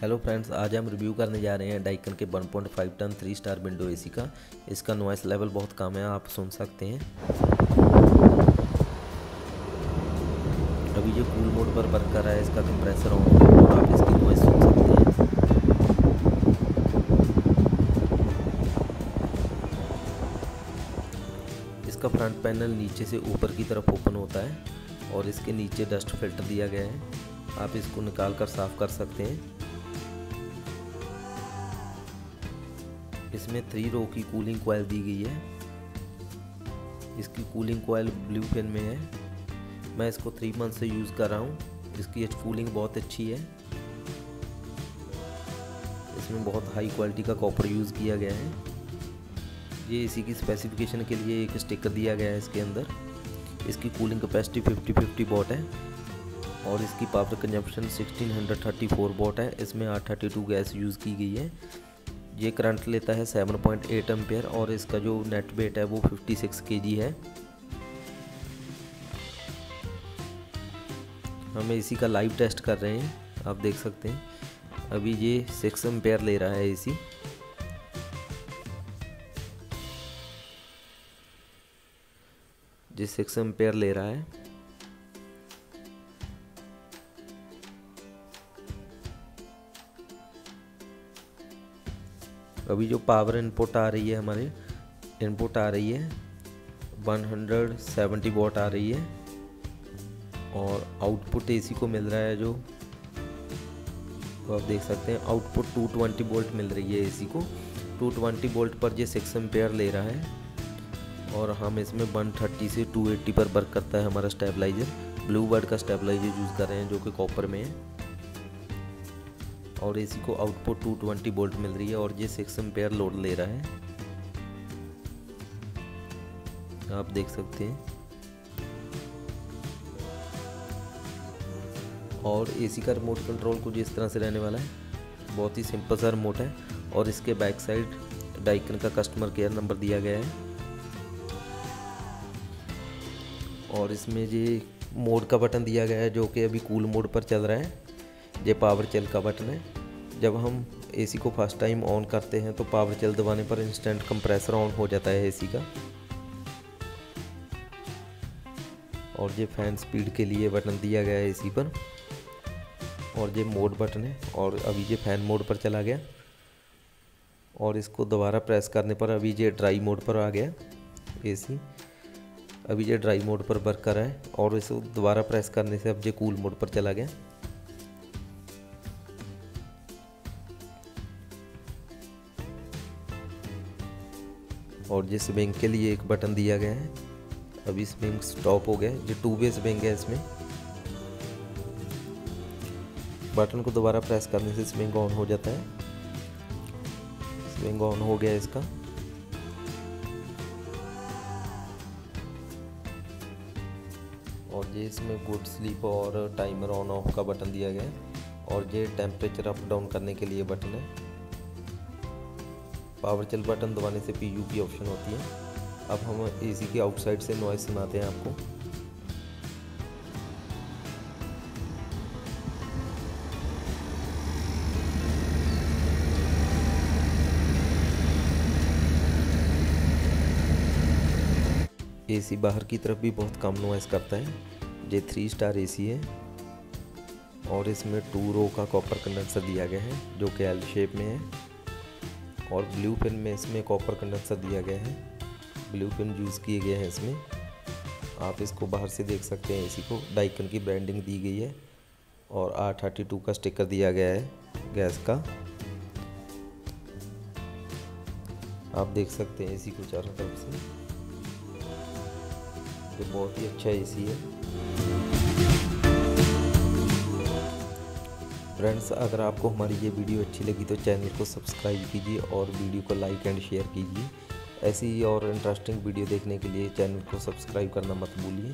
Hello friends आज हम review करने जा रहे हैं डाइकन के 1.5 ton three star window AC का। इसका नॉइस लेवल बहुत कम है, आप सुन सकते हैं। अभी जो कूल मोड पर वर्क कर रहा है, इसका कंप्रेसर ऑन और आप इसकी नॉइस सुन सकते हैं। इसका फ्रंट पैनल नीचे से ऊपर की तरफ़ ओपन होता है, और इसके नीचे डस्ट फ़िल्टर दिया गया है। आप इसको निकाल कर साफ़ कर सकते हैं। इसमें थ्री रो की कूलिंग कोयल दी गई है। इसकी कूलिंग कोयल ब्लू पेन में है। मैं इसको थ्री मंथ से यूज़ कर रहा हूँ। इसकी कूलिंग बहुत अच्छी है। इसमें बहुत हाई क्वालिटी का कॉपर यूज़ किया गया है। ये इसी की स्पेसिफिकेशन के लिए एक स्टिकर दिया गया है इसके अंदर। इसकी कूलिंग कैपेसिटी 50 50 बॉट है और इसकी पावर कंजप्शन 1634 वॉट है। इसमें आर थर्टी गैस यूज़ की गई है। ये करंट लेता है 7.8 पॉइंट और इसका जो नेट वेट है वो 56 केजी है। हम एसी का लाइव टेस्ट कर रहे हैं, आप देख सकते हैं। अभी ये 6 एम्पेयर ले रहा है एसी जी सिक्स एम्पेयर ले रहा है। अभी जो पावर इनपुट आ रही है हमारे इनपुट आ रही है 170 वॉट आ रही है और आउटपुट एसी को मिल रहा है जो तो आप देख सकते हैं आउटपुट 220 वोल्ट मिल रही है एसी को। 220 वोल्ट पर ये सिक्स एम्पेयर ले रहा है और हम इसमें 130 से 280 पर वर्क करता है हमारा स्टेबलाइजर ब्लू बर्ड का स्टेबलाइजर यूज़ कर रहे हैं जो कि कॉपर में है। और एसी को आउटपुट 220 वोल्ट मिल रही है और ये सिक्स एम्पेयर लोड ले रहा है। आप देख सकते हैं। और एसी का रिमोट कंट्रोल कुछ इस तरह से रहने वाला है। बहुत ही सिंपल सा रिमोट है और इसके बैक साइड डाइकन का कस्टमर केयर नंबर दिया गया है। और इसमें ये मोड का बटन दिया गया है जो कि अभी कूल मोड पर चल रहा है। ये पावर चेल का बटन है। जब हम एसी को फ़र्स्ट टाइम ऑन करते हैं तो पावर चेल दबाने पर इंस्टेंट कंप्रेसर ऑन हो जाता है एसी का। और ये फ़ैन स्पीड के लिए बटन दिया गया है एसी पर। और ये मोड बटन है, और अभी ये फ़ैन मोड पर चला गया। और इसको दोबारा प्रेस करने पर अभी ये ड्राई मोड पर आ गया एसी अभी ये ड्राई मोड पर वर्क कर रहा है, और इसको दोबारा प्रेस करने से अब ये कूल मोड पर चला गया। और ये स्विंग के लिए एक बटन दिया गया है अभी स्विंग स्टॉप हो गया जो टू वे स्विंग है इसमें। बटन को दोबारा प्रेस करने से स्विंग ऑन हो जाता है। स्विंग ऑन हो गया इसका। और ये इसमें गुड स्लीप और टाइमर ऑन ऑफ़ का बटन दिया गया है। और ये टेम्परेचर अप डाउन करने के लिए बटन है। पावर चल बटन दबाने से पी यू की ऑप्शन होती है। अब हम एसी के आउटसाइड से नॉइस सुनाते हैं आपको। एसी बाहर की तरफ़ भी बहुत कम नॉइस करता है। ये थ्री स्टार एसी है। और इसमें टू रो का कॉपर कंडेंसर दिया गया है, जो कि एल शेप में है। और ब्लू पेन में इसमें कॉपर कंडेंसर दिया गया है। ब्लू पेन यूज़ किए गए हैं इसमें। आप इसको बाहर से देख सकते हैं। इसी को डाइकन की ब्रांडिंग दी गई है और आर थर्टी टू का स्टिकर दिया गया है गैस का। आप देख सकते हैं इसी को चारों तरफ़ से। ये बहुत ही अच्छा एसी है। फ्रेंड्स, अगर आपको हमारी ये वीडियो अच्छी लगी तो चैनल को सब्सक्राइब कीजिए और वीडियो को लाइक एंड शेयर कीजिए। ऐसी और इंटरेस्टिंग वीडियो देखने के लिए चैनल को सब्सक्राइब करना मत भूलिए।